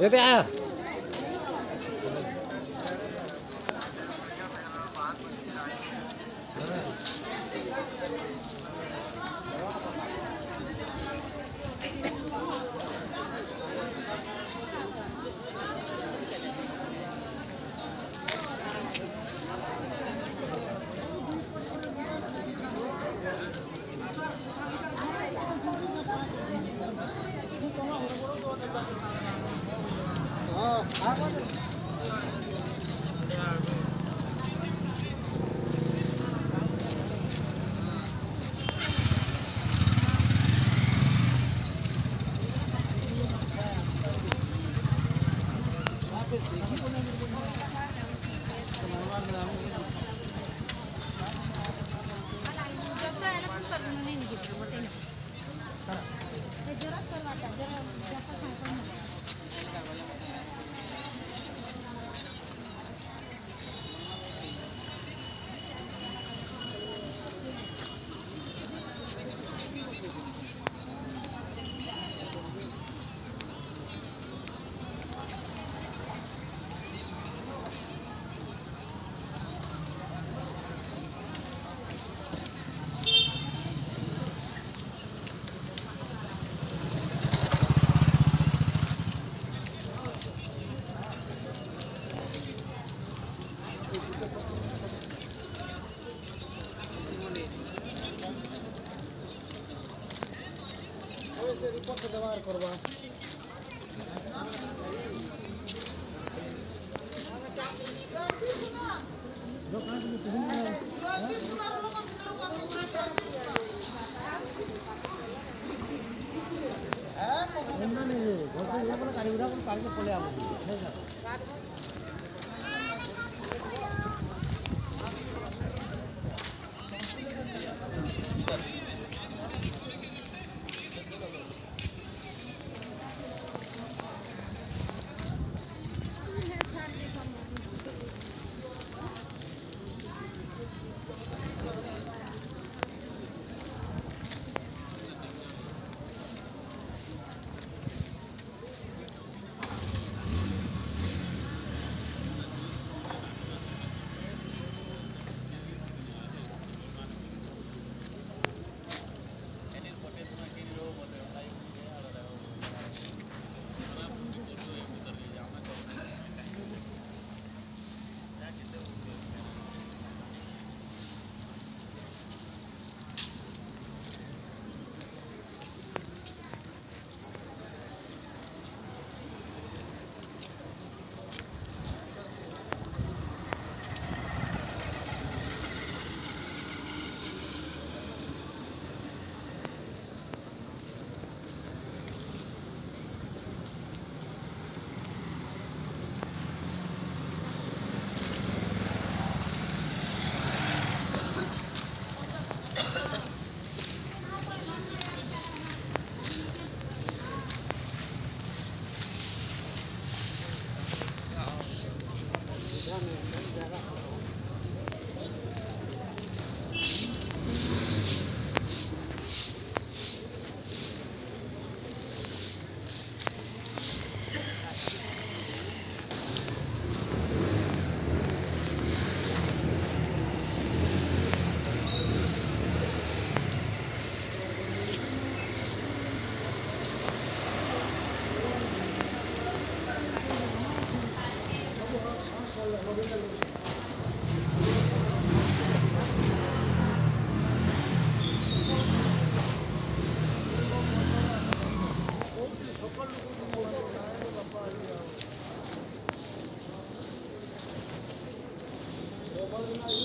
有点 Kita ini, kita ini, kita ini, kita